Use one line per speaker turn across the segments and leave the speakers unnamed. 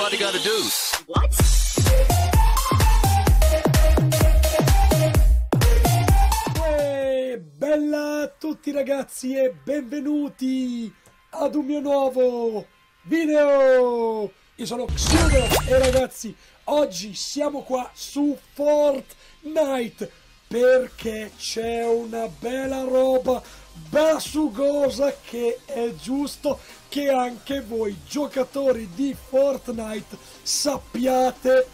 everybody got to do.
Uè, bella a tutti ragazzi e benvenuti ad un mio nuovo video! Io sono Xudo e ragazzi, oggi siamo qua su Fortnite perché c'è una bella roba basugosa che è giusto che anche voi giocatori di Fortnite sappiate.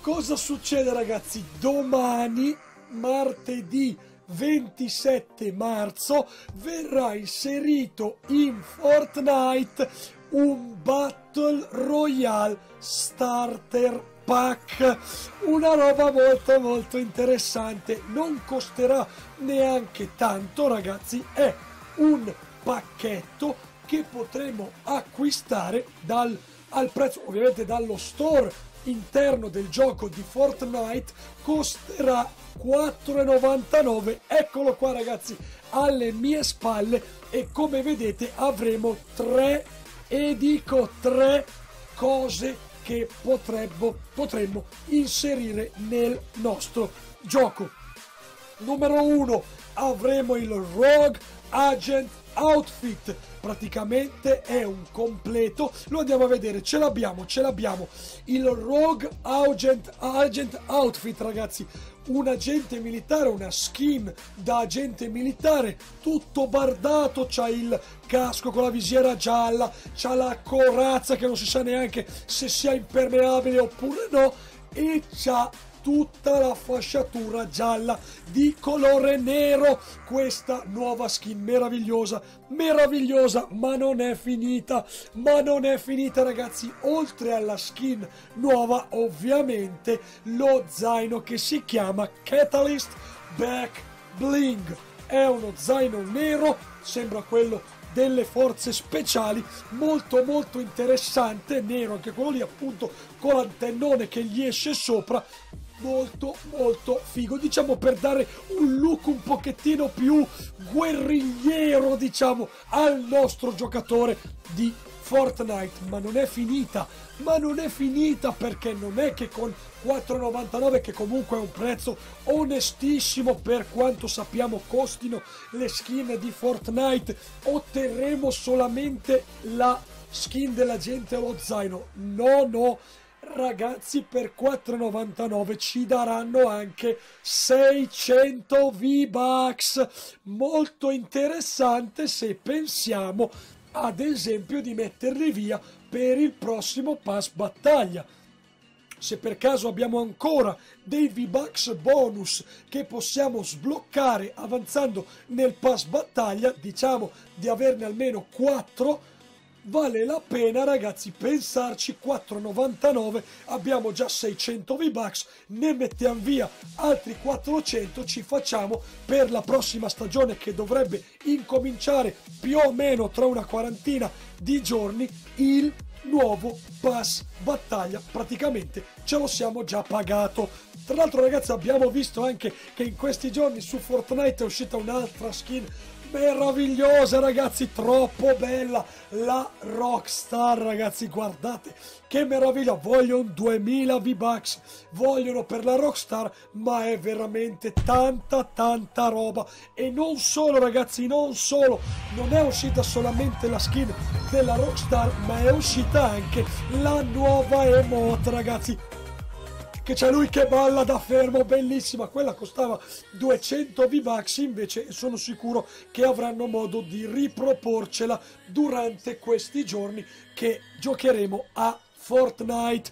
Cosa succede ragazzi? Domani martedì 27 marzo verrà inserito in Fortnite un Battle Royale Starter Pack. Una roba molto molto interessante. Non costerà neanche tanto ragazzi. È un pacchetto che potremo acquistare dal, al prezzo ovviamente dallo store interno del gioco di Fortnite. Costerà 4,99 eccolo qua ragazzi alle mie spalle. E come vedete avremo tre e dico tre cose che potremmo, potremmo inserire nel nostro gioco. Numero 1 avremo il Rogue Agent Outfit. Praticamente è un completo. Lo andiamo a vedere. Ce l'abbiamo ce l'abbiamo. Il Rogue Agent, Agent Outfit ragazzi. Un agente militare una skin da agente militare. Tutto bardato. C'ha il casco con la visiera gialla. C'ha la corazza che non si sa neanche se sia impermeabile oppure no. E c'ha tutta la fasciatura gialla di colore nero. Questa nuova skin meravigliosa meravigliosa ma non è finita ma non è finita ragazzi. Oltre alla skin nuova ovviamente lo zaino che si chiama Catalyst Back Bling. È uno zaino nero sembra quello delle forze speciali molto molto interessante nero anche quello lì appunto con l'antennone che gli esce sopra molto molto figo. Diciamo per dare un look un pochettino più guerrigliero diciamo al nostro giocatore di Fortnite. Ma non è finita ma non è finita perché non è che con 4,99 che comunque è un prezzo onestissimo per quanto sappiamo costino le skin di Fortnite otterremo solamente la skin della gente allo zaino. No no ragazzi per 4,99 ci daranno anche 600 V-Bucks. Molto interessante se pensiamo ad esempio di metterli via per il prossimo pass battaglia. Se per caso abbiamo ancora dei V-Bucks bonus che possiamo sbloccare avanzando nel pass battaglia diciamo di averne almeno 4 vale la pena ragazzi pensarci. 4,99 abbiamo già 600 V-Bucks ne mettiamo via altri 400 ci facciamo per la prossima stagione che dovrebbe incominciare più o meno tra una quarantina di giorni il nuovo pass battaglia. Praticamente ce lo siamo già pagato. Tra l'altro ragazzi abbiamo visto anche che in questi giorni su Fortnite è uscita un'altra skin meravigliosa ragazzi troppo bella la Rockstar ragazzi guardate che meraviglia vogliono 2000 V-Bucks vogliono per la Rockstar ma è veramente tanta tanta roba. E non solo ragazzi non solo non è uscita solamente la skin della Rockstar ma è uscita anche la nuova emote ragazzi che c'è lui che balla da fermo, bellissima, quella costava 200 V-Bucks, invece sono sicuro che avranno modo di riproporcela durante questi giorni che giocheremo a Fortnite.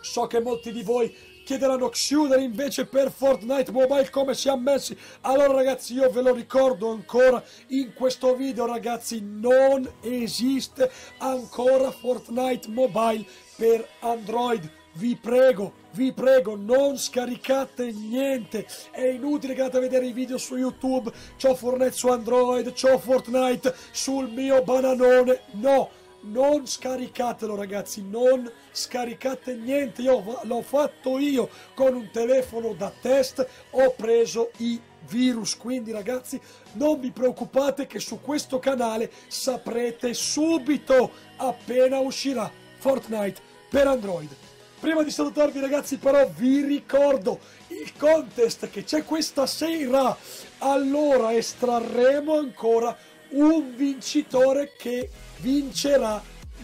So che molti di voi chiederanno chiudere invece per Fortnite Mobile come siamo messi allora ragazzi io ve lo ricordo ancora in questo video ragazzi non esiste ancora Fortnite Mobile per Android vi prego, vi prego, non scaricate niente. È inutile che andate a vedere i video su YouTube. C'ho Fortnite su Android, c'ho Fortnite sul mio bananone. No, non scaricatelo ragazzi, non scaricate niente. Io l'ho fatto io con un telefono da test, ho preso i virus. Quindi ragazzi, non vi preoccupate che su questo canale saprete subito appena uscirà Fortnite per Android. Prima di salutarvi ragazzi però vi ricordo il contest che c'è questa sera. Allora estrarremo ancora un vincitore che vincerà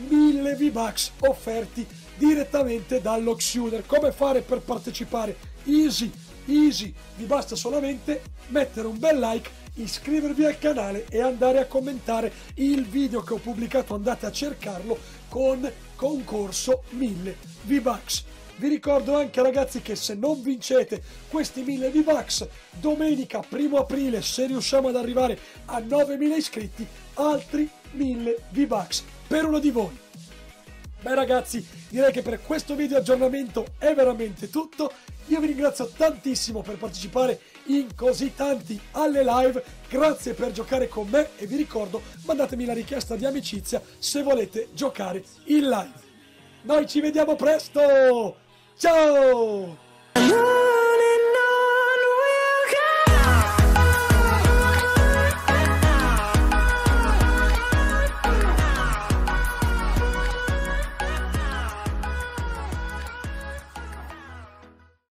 1000 V-Bucks offerti direttamente dall'Oxuner. Come fare per partecipare? Easy, easy, vi basta solamente mettere un bel like, iscrivervi al canale e andare a commentare il video che ho pubblicato, andate a cercarlo con concorso 1000 V-Bucks. Vi ricordo anche ragazzi che se non vincete questi 1000 V-Bucks, domenica 1 aprile, se riusciamo ad arrivare a 9000 iscritti, altri 1000 V-Bucks per uno di voi. Beh ragazzi, direi che per questo video aggiornamento è veramente tutto. Io vi ringrazio tantissimo per partecipare in così tanti alle live. Grazie per giocare con me e vi ricordo, mandatemi la richiesta di amicizia se volete giocare in live. Noi ci vediamo presto! Ciao!